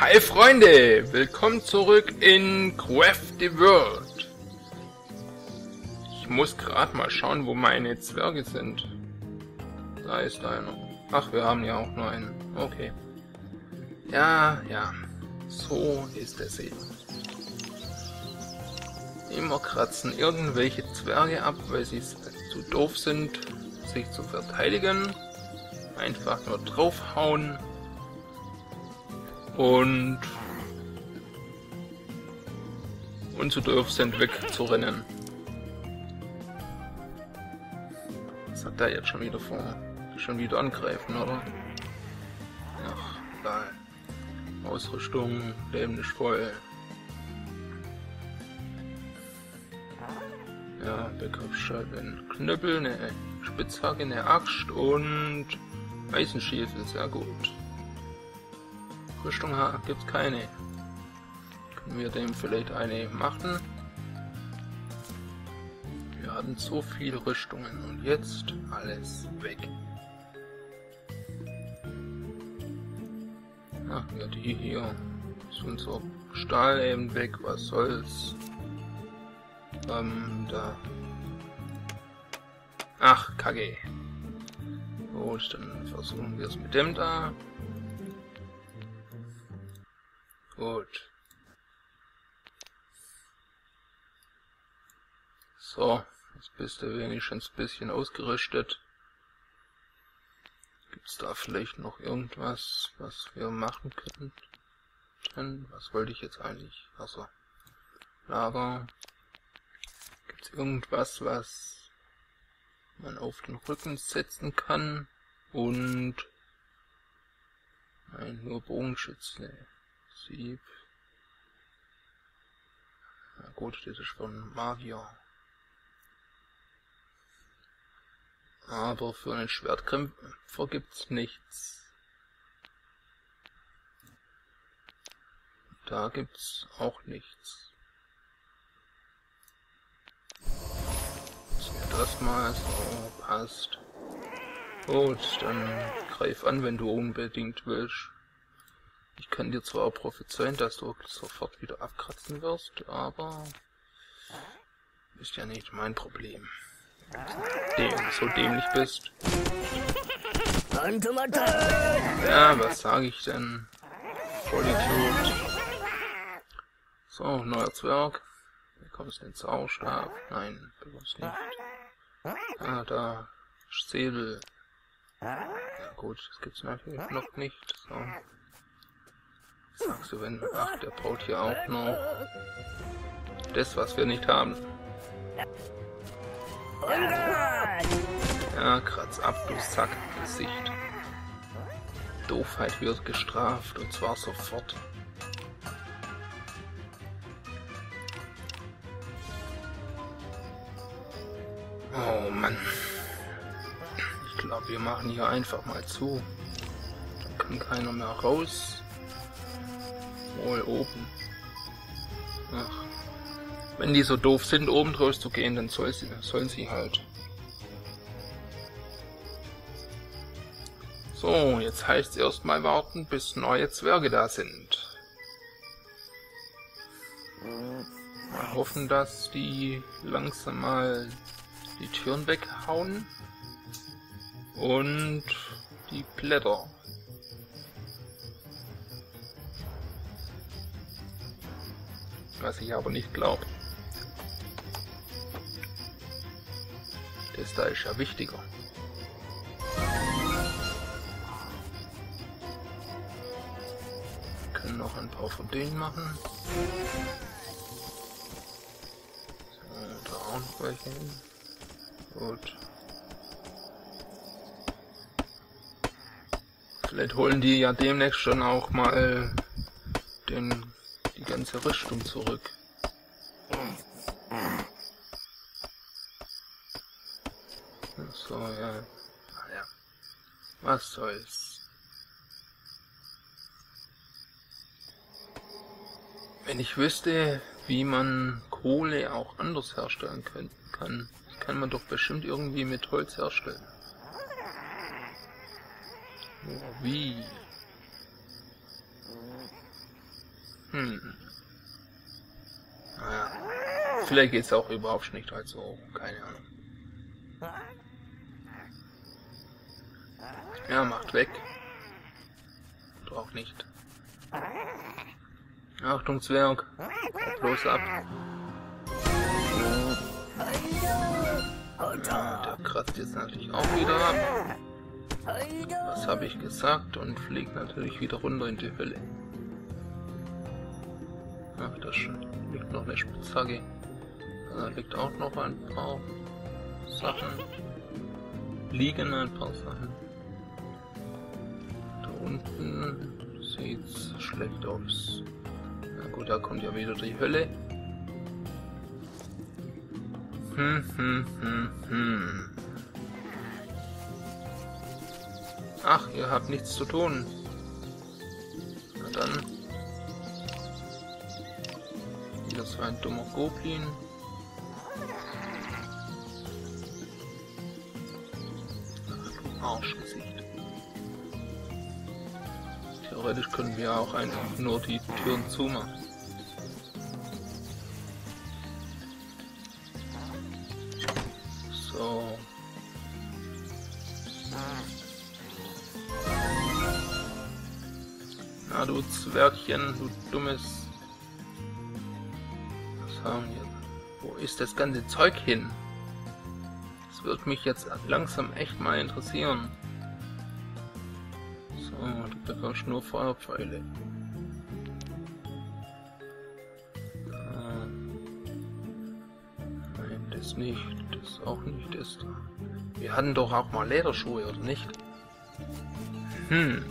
Hi Freunde, willkommen zurück in Crafty World. Ich muss gerade mal schauen, wo meine Zwerge sind. Da ist einer. Ach, wir haben ja auch nur einen. Okay. Ja, ja. So ist es eben. Immer kratzen irgendwelche Zwerge ab, weil sie zu doof sind, sich zu verteidigen. Einfach nur draufhauen und und zu doof sind wegzurennen. Was hat der jetzt schon wieder vor? Schon wieder angreifen, oder? Ach, egal. Ausrüstung, dämlich voll. Ja, Begriffsscheibe, Knüppel, eine Spitzhacke, eine Axt und Eisenschäfel, sehr gut. Rüstung gibt es keine. Können wir dem vielleicht eine machen? Wir hatten so viele Rüstungen und jetzt alles weg. Ach ja, die hier ist unser Stahl eben weg, was soll's. Ähm, da. Ach, kacke. Gut, dann versuchen wir es mit dem da. Gut. So, jetzt bist du wenigstens ein bisschen ausgerüstet. Gibt's da vielleicht noch irgendwas, was wir machen könnten? Was wollte ich jetzt eigentlich? Also Lager. Gibt's irgendwas, was man auf den Rücken setzen kann? Und Nein, nur Bogenschütze. Sieb. Na gut, das ist von Magier. Aber für einen Schwertkämpfer gibt's nichts. Da gibt's auch nichts. Jetzt das mal so, passt. Gut, dann greif an, wenn du unbedingt willst. Ich kann dir zwar prophezeien, dass du sofort wieder abkratzen wirst, aber ist ja nicht mein Problem. Du so dämlich bist. Ja, was sage ich denn? Vollidiot. So, neuer Zwerg. Bekommst den Zauberstab. Nein, bekommst nicht. Ah, da. Säbel. Ja gut, das gibt's natürlich noch nicht. So. Du, wenn... Ach, der baut hier auch noch das, was wir nicht haben. Ja, kratz ab, du Sack Gesicht. Doofheit wird gestraft, und zwar sofort. Oh Mann. Ich glaube, wir machen hier einfach mal zu. Dann kann keiner mehr raus. Wohl oben. Ach. Wenn die so doof sind, oben draus zu gehen, dann soll sie, sollen sie halt. So, jetzt heißt es erstmal warten, bis neue Zwerge da sind. Mal hoffen, dass die langsam mal die Türen weghauen. Und die Blätter. Was ich aber nicht glaube. Das da ist ja wichtiger. Wir können noch ein paar von denen machen. So, da auch noch welche hin. Gut. Vielleicht holen die ja demnächst schon auch mal den ganze Rüstung zurück. So, ja. Naja. Was soll's. Wenn ich wüsste, wie man Kohle auch anders herstellen können, kann, kann man doch bestimmt irgendwie mit Holz herstellen. Nur wie? Hm. Naja. Vielleicht geht's auch überhaupt nicht also keine Ahnung. Ja, macht weg. Oder auch nicht. Achtung, Zwerg. Bloß ab. Ja, der kratzt jetzt natürlich auch wieder ab. Was habe ich gesagt? Und fliegt natürlich wieder runter in die Hölle. Ach, da liegt noch eine Spitzhacke. Da liegt auch noch ein paar Sachen. Liegen ein paar Sachen. Da unten sieht's schlecht aus. Na gut, da kommt ja wieder die Hölle. Hm, hm, hm, hm. Ach, ihr habt nichts zu tun. Wieder so ein dummer Goblin. Du Arschgesicht. Theoretisch können wir auch einfach nur die Türen zumachen. du Zwergchen, du dummes... Ist das ganze Zeug hin? Das wird mich jetzt langsam echt mal interessieren. So, du bekommst nur Feuerpfeile. Ah. Nein, das nicht. Das auch nicht. Das da. Wir hatten doch auch mal Lederschuhe, oder nicht? Hm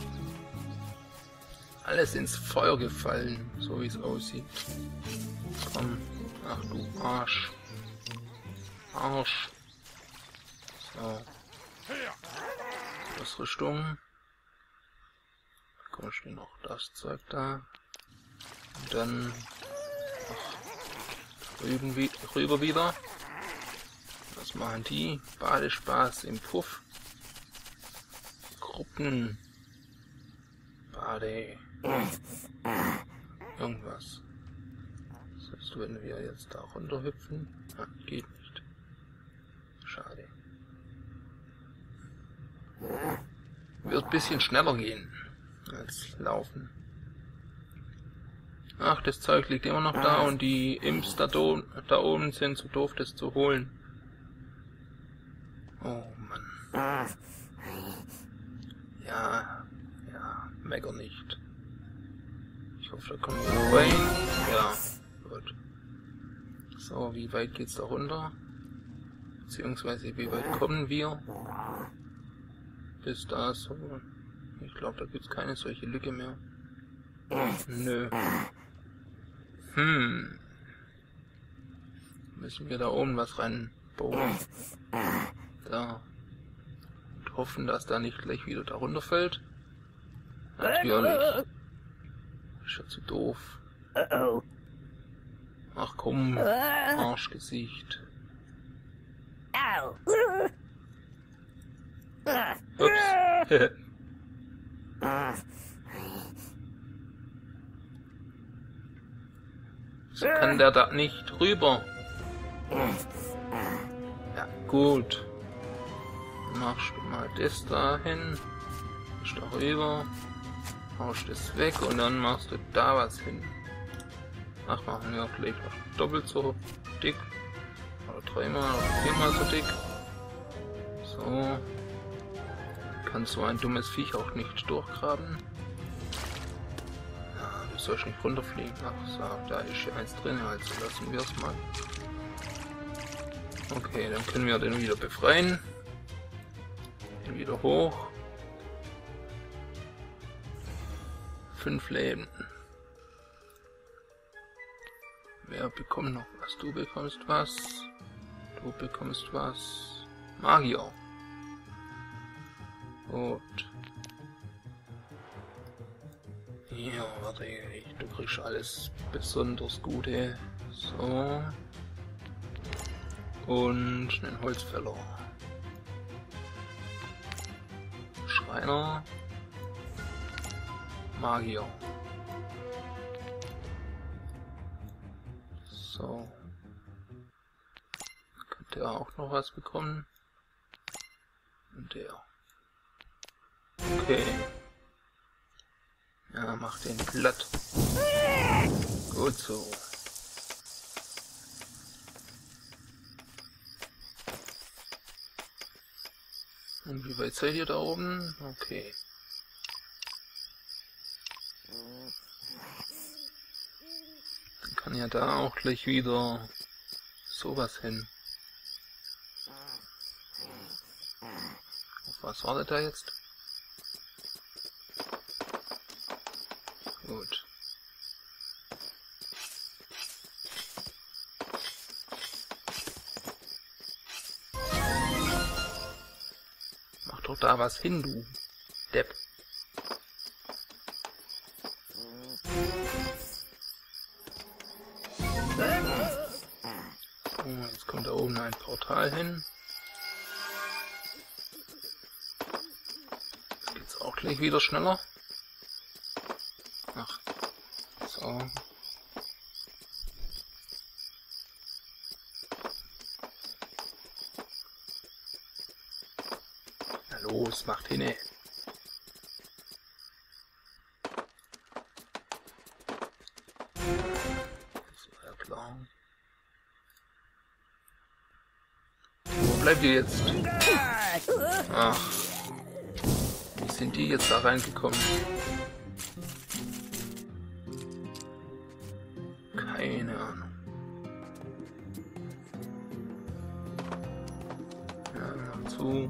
alles ins Feuer gefallen, so wie es aussieht. Komm, ach du Arsch. Arsch. So. Ausrüstung. Komm schon noch das Zeug da. Und dann ach, rüben, rüber wieder. Was machen die? Badespaß im Puff. Gruppen. Bade. Irgendwas. Heißt, wenn wir jetzt da runterhüpfen, ah, geht nicht. Schade. Wird ein bisschen schneller gehen als laufen. Ach, das Zeug liegt immer noch da und die Imps da, da oben sind zu doof, das zu holen. Oh Mann. Ja, ja, mecker nicht. Ich hoffe, da kommen wir vorbei. Ja. So, wie weit geht's da runter? Beziehungsweise, wie weit kommen wir? Bis da so. Ich glaube, da gibt's keine solche Lücke mehr. Nö. Hm. Müssen wir da oben was reinbauen? Da. Und hoffen, dass da nicht gleich wieder da runterfällt. Natürlich. Ist ja zu doof. Uh oh. Ach komm, Arschgesicht. Au. Ups. so kann der da nicht rüber. Ja, gut. Machst du mal das dahin. Ist da rüber. Haust es weg und dann machst du da was hin. Ach, machen wir vielleicht noch doppelt so dick. Oder dreimal oder viermal so dick. So. Kann so ein dummes Viech auch nicht durchgraben. Ja, du sollst nicht runterfliegen. Ach so, da ist hier eins drin, also lassen wir es mal. Okay, dann können wir den wieder befreien. Den wieder hoch. fünf Leben. Wer bekommt noch was? Du bekommst was. Du bekommst was. Magier. Gut. Ja, warte, du kriegst alles besonders Gute. So. Und einen Holzfäller. Schreiner. Magier. So. Könnte er auch noch was bekommen. Und der. Okay. Ja, mach den platt. Gut so. Und wie weit seid ihr da oben? Okay. Kann ja da auch gleich wieder sowas hin. Auf was wartet er jetzt? Gut. Mach doch da was hin, du Depp. Portal hin. Jetzt auch gleich wieder schneller. Ach, so. Na los, macht hinne. Bleibt ihr jetzt? Ach. Wie sind die jetzt da reingekommen? Keine Ahnung. Ja, mach zu.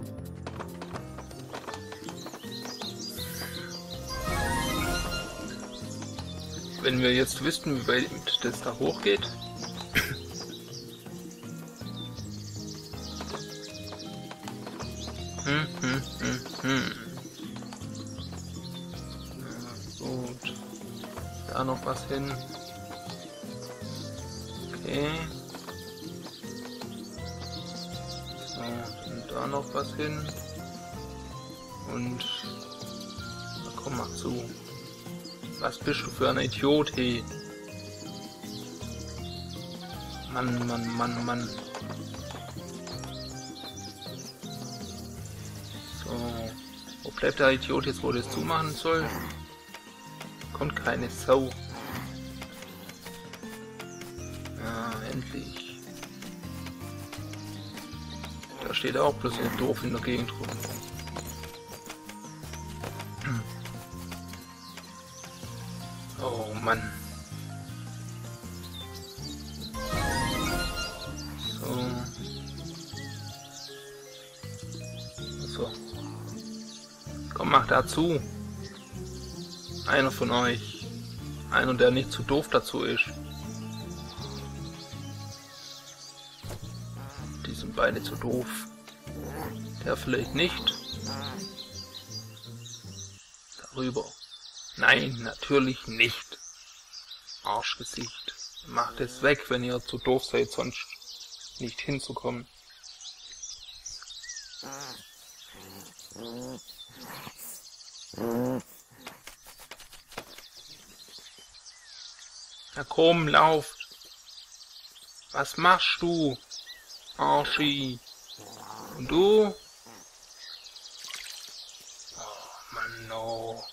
Wenn wir jetzt wüssten, wie weit das da hochgeht. Hin. Okay. So, und da noch was hin. Und na komm mal zu. Was bist du für ein Idiot, hey? Mann, Mann, Mann, Mann. So. Wo bleibt der Idiot jetzt, wo das zumachen soll? Kommt keine Sau. Steht auch bloß doof in der Gegend rum. Oh Mann. So. So. Komm, mach dazu. Einer von euch. Einer, der nicht zu doof dazu ist. Sind beide zu doof. Der vielleicht nicht. Darüber. Nein, natürlich nicht. Arschgesicht. Macht es weg, wenn ihr zu doof seid, sonst nicht hinzukommen. Na komm, lauf. Was machst du? Arschi. Und du? Oh Mann, no.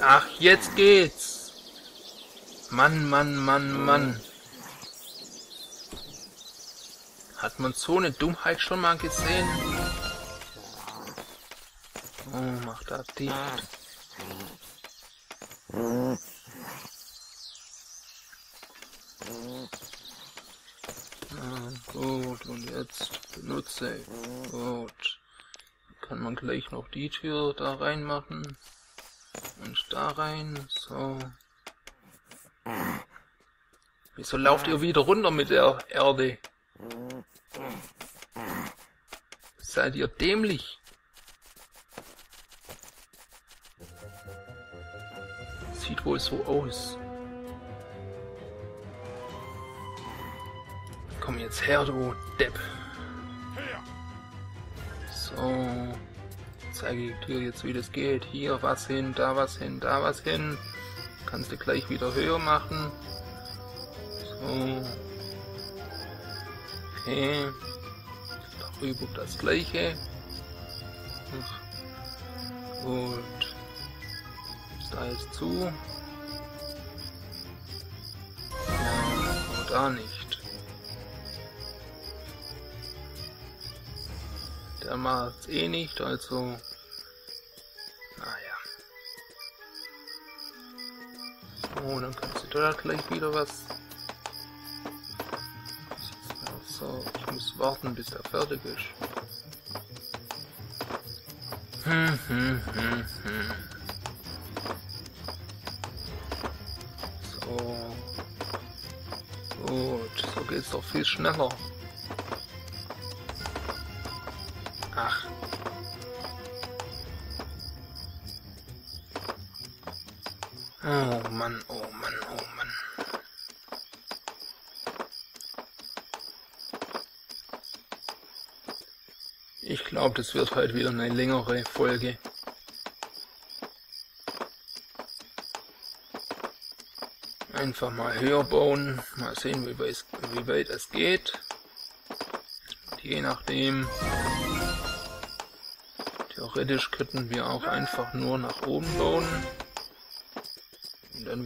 Ach, jetzt geht's. Mann, Mann, Mann, Mann. Hat man so eine Dummheit schon mal gesehen? Oh, mach da dicht. Na, gut, und benutze. Gut. Kann man gleich noch die Tür da reinmachen. Und da rein, so. Wieso lauft ihr wieder runter mit der Erde? Seid ihr dämlich? Sieht wohl so aus. Komm jetzt her, du Depp. Zeige ich dir jetzt, wie das geht. Hier was hin, da was hin, da was hin. Kannst du gleich wieder höher machen. So. Okay. Darüber das gleiche. Gut. Da ist zu. Ja, da nicht. Der macht's eh nicht, also Oh, dann kannst du da gleich wieder was. So, ich muss warten, bis er fertig ist. Hm, hm, hm, hm. So. Gut, so geht's doch viel schneller. Glaube, das wird heute wieder eine längere Folge. Einfach mal höher bauen, mal sehen, wie weit, wie weit es geht. Und je nachdem, theoretisch könnten wir auch einfach nur nach oben bauen dann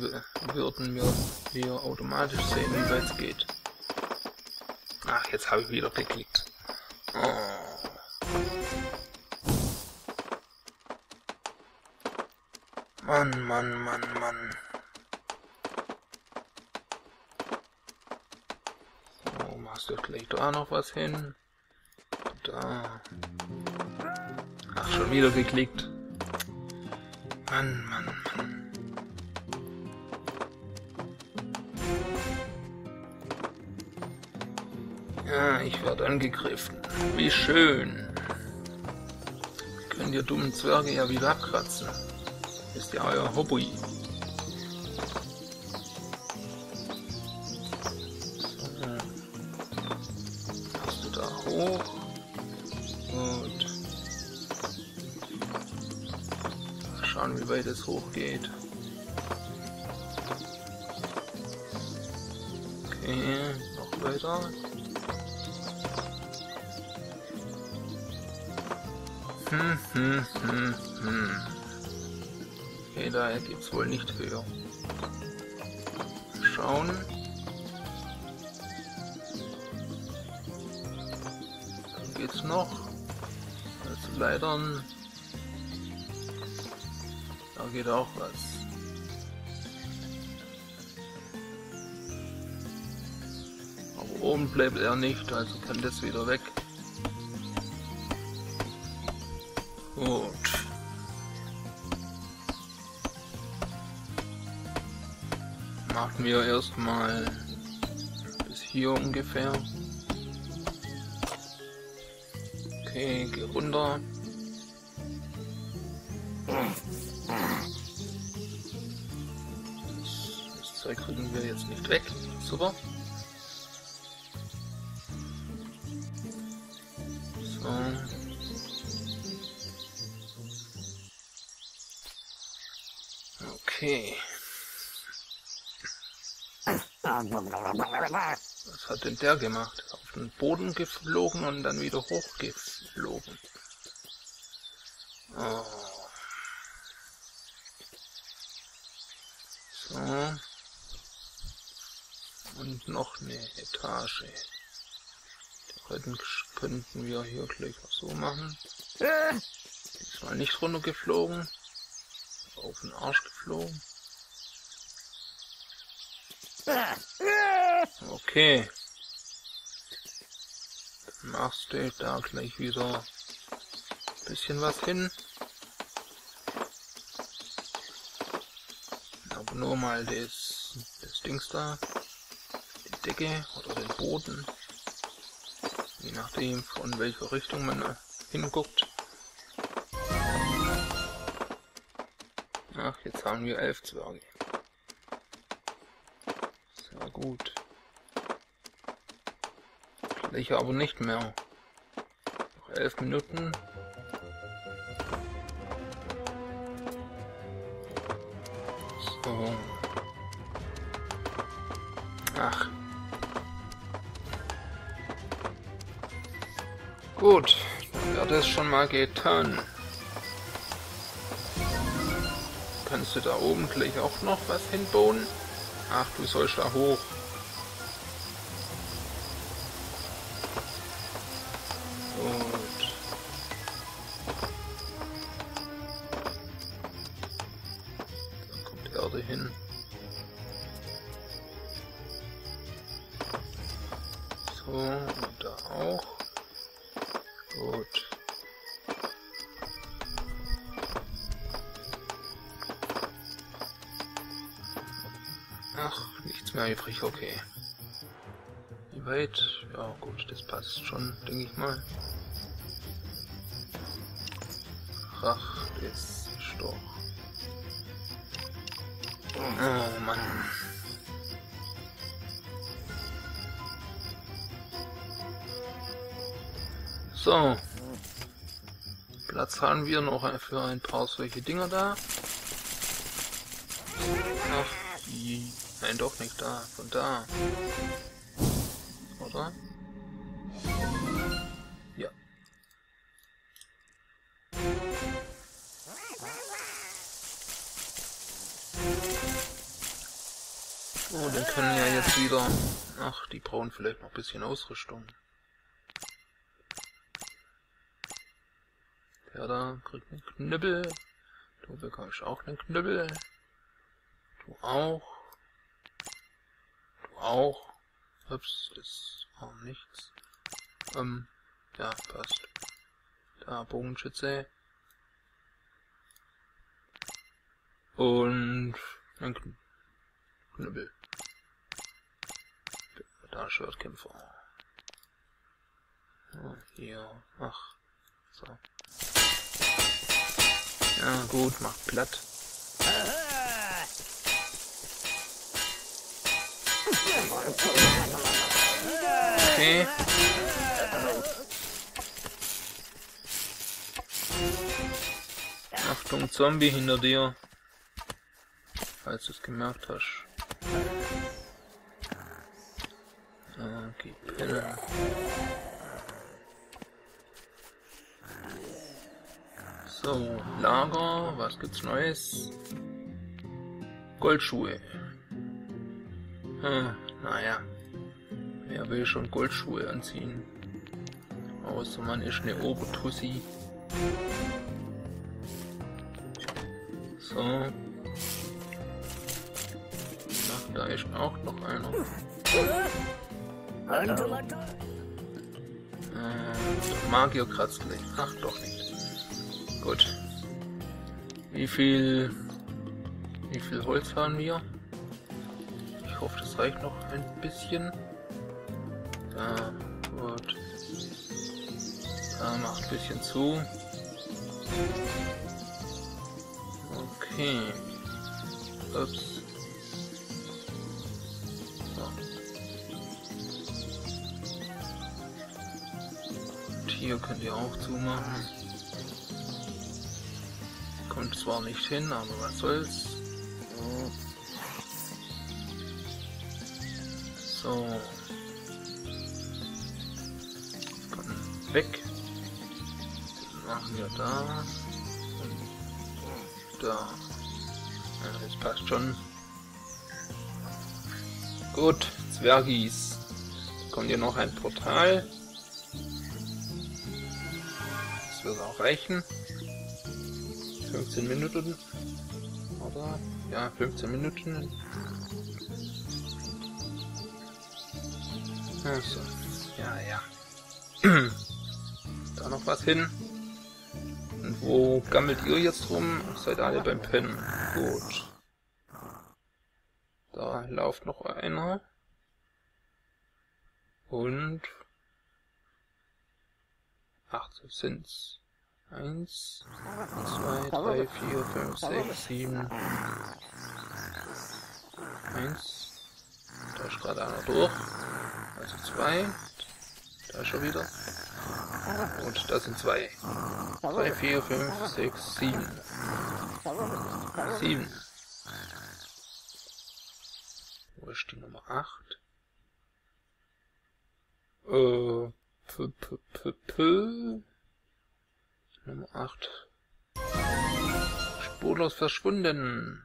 würden wir hier automatisch sehen, wie weit es geht. Ach, jetzt habe ich wieder geklickt. Oh. Mann, Mann, Mann, Mann. So, machst du gleich da noch was hin. Da. Ach, schon wieder geklickt. Mann, Mann, Mann. Ja, ich werde angegriffen. Wie schön. Könnt ihr dummen Zwerge ja wieder abkratzen. Ist ja euer Hobby. Hast du da hoch? Gut. Schauen, wie weit es hochgeht. Okay, noch weiter. Hm, hm, hm, daher geht's wohl nicht höher. Schauen. Dann geht's noch. Also Leitern. Da geht auch was. Aber oben bleibt er nicht, also kann das wieder weg. Gut. Machen wir erstmal bis hier ungefähr. Okay, geh runter. Das, Zeug kriegen wir jetzt nicht weg. Super. Was hat denn der gemacht? Auf den Boden geflogen und dann wieder hochgeflogen. Oh. So. Und noch eine Etage. Theoretisch könnten wir hier gleich auch so machen. Diesmal nicht runtergeflogen auf den Arsch geflogen. Okay. Dann machst du da gleich wieder ein bisschen was hin. Aber nur mal das, das Dings da. Die Decke oder den Boden. Je nachdem von welcher Richtung man hinguckt. Ach, jetzt haben wir elf Zwerge gut. Sicher aber nicht mehr. Noch elf Minuten. So. Ach. Gut, ja, das schon mal getan. Kannst du da oben gleich auch noch was hinbauen? Ach, du sollst da hoch. Übrig, okay. Wie weit? Ja gut, das passt schon, denke ich mal. Ach, das ist doch... Oh Mann. So. Platz haben wir noch für ein paar solche Dinger da. Ach, die... Nein, doch nicht da. Von da. Oder? Ja. Oh, den können ja jetzt wieder... Ach, die brauchen vielleicht noch ein bisschen Ausrüstung. Der da kriegt einen Knüppel. Du bekommst auch einen Knüppel. Du auch. Auch. Ups, ist auch nichts. Ähm, ja, passt. Da, Bogenschütze. Und ein Kn Knüppel. Da Schwertkämpfer. Oh, hier. Ach. So. Ja, gut, mach platt. Okay. Achtung, Zombie hinter dir. Falls du es gemerkt hast. Okay, pennen. So, Lager, was gibt's Neues? Goldschuhe. Hm, naja. Wer will schon Goldschuhe anziehen? Außer man ist eine Obertussi. So. Ach, da ist auch noch einer. Äh, Magier kratzt gleich. Ach, doch nicht. Gut. Wie viel... Wie viel Holz haben wir? Hoffe, das reicht noch ein bisschen. Da, gut. Da macht ein bisschen zu. Okay. Ups. So. Und hier könnt ihr auch zumachen. Kommt zwar nicht hin, aber was soll's. So. Komm, weg. Dann machen wir da. Und da. Ja, das passt schon. Gut, Zwergis. Kommt hier noch ein Portal. Das wird auch reichen. 15 Minuten. Oder? Ja, 15 Minuten. Also, ja, ja. da noch was hin. Und wo gammelt ihr jetzt rum? Seid alle beim Pennen. Gut. Da läuft noch einer. Und... Ach, so sind's. Eins, zwei, drei, vier, fünf, sechs, sieben. Eins. Da ist gerade einer durch. Also zwei. Da schon wieder. Und da sind zwei. Drei, vier, fünf, sechs, sieben. Sieben. Wo ist die Nummer acht? Äh, P -p -p -p. Nummer 8. Spurlos verschwunden.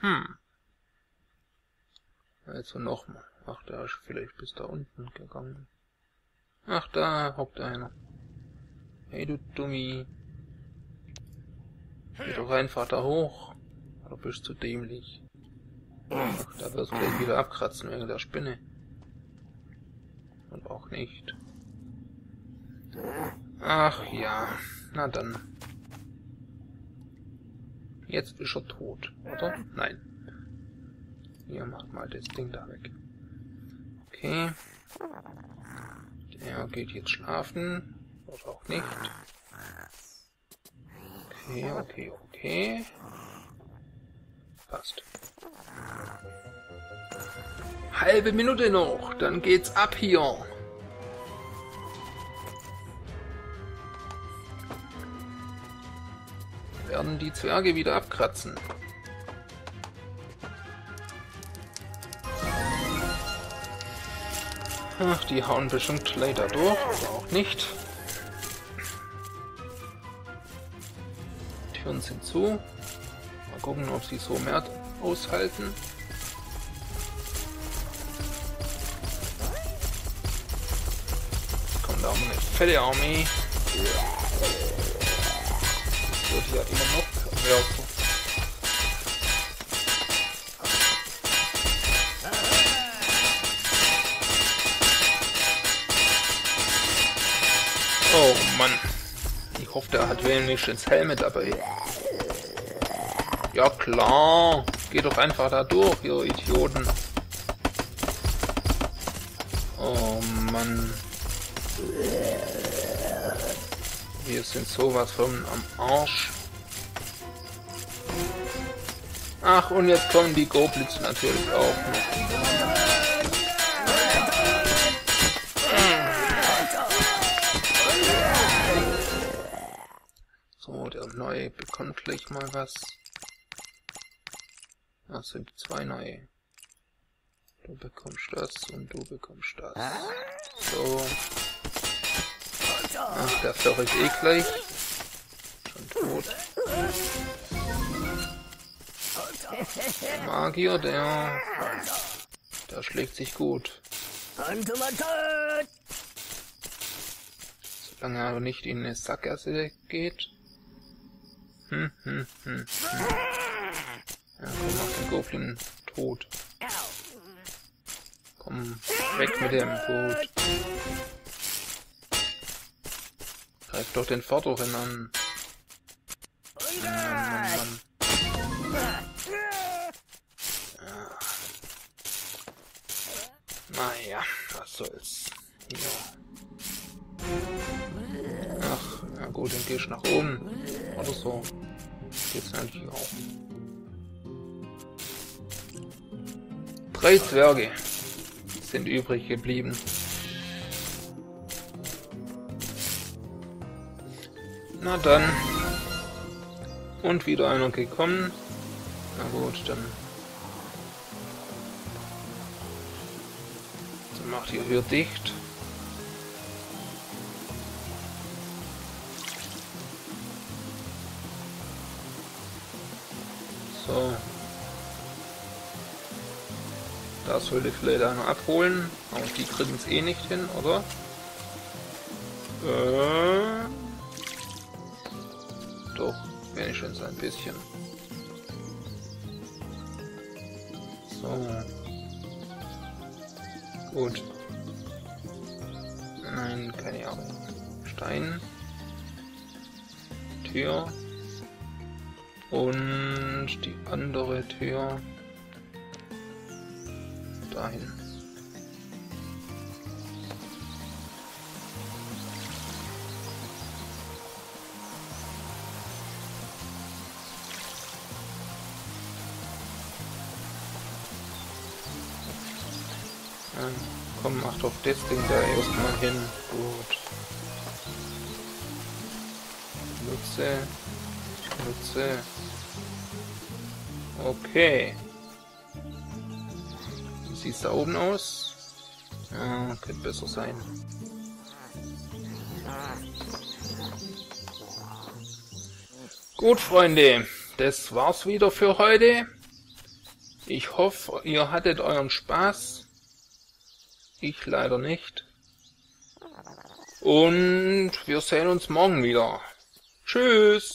Hm. Also nochmal. Ach, der ist vielleicht bis da unten gegangen. Ach, da hockt einer. Hey, du Dummi. Geh doch einfach da hoch. Oder bist du dämlich? Ach, da wirst du gleich wieder abkratzen wegen der Spinne. Und auch nicht. Ach ja, na dann. Jetzt ist er tot, oder? Nein. Hier, macht mal das Ding da weg. Okay. Der geht jetzt schlafen. Oder auch nicht. Okay, okay, okay. Passt. Halbe Minute noch, dann geht's ab hier. Werden die Zwerge wieder abkratzen. Ach, die hauen bestimmt leider durch, oder auch nicht. Türen sind zu. Mal gucken, ob sie so mehr aushalten. Kommt da auch eine fette Armee. Wird ja immer noch wärter. Mann. Ich hoffe, der hat wenigstens Helme dabei. Ja klar. Geh doch einfach da durch, ihr Idioten. Oh Mann. Wir sind sowas von am Arsch. Ach, und jetzt kommen die Goblins natürlich auch noch. Neue bekommt gleich mal was. Das sind zwei neue. Du bekommst das und du bekommst das. So. Ach, der Fleur ist eh gleich. Schon tot. Der Magier, der... Der schlägt sich gut. Solange er nicht in eine Sackgasse geht. Hm, hm, hm, hm. Ja, komm, mach den Goblin tot. Komm, weg mit dem Boot. Greif doch den Vorderen an. Mann, Mann, Mann. Ja. Naja, was soll's. Hier. Ach, na gut, dann gehst du nach oben. Oder so. Geht's natürlich auch. Drei Zwerge sind übrig geblieben. Na dann. Und wieder einer gekommen. Na gut, dann. Dann macht ihr hier dicht. So. Da sollte vielleicht einer abholen, aber die kriegen es eh nicht hin, oder? Äh, doch, wenigstens ein bisschen. So. Gut. Nein, keine Ahnung. Stein. Tür. Und die andere Tür dahin. Komm, mach doch das Ding da erstmal hin. Gut. Nutze. Nutze. Okay. Wie sieht's da oben aus? Ja, könnte besser sein. Gut, Freunde, das war's wieder für heute. Ich hoffe, ihr hattet euren Spaß. Ich leider nicht. Und wir sehen uns morgen wieder. Tschüss.